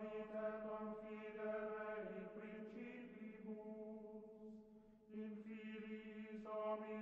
vita confidere in principibus, in filiis omni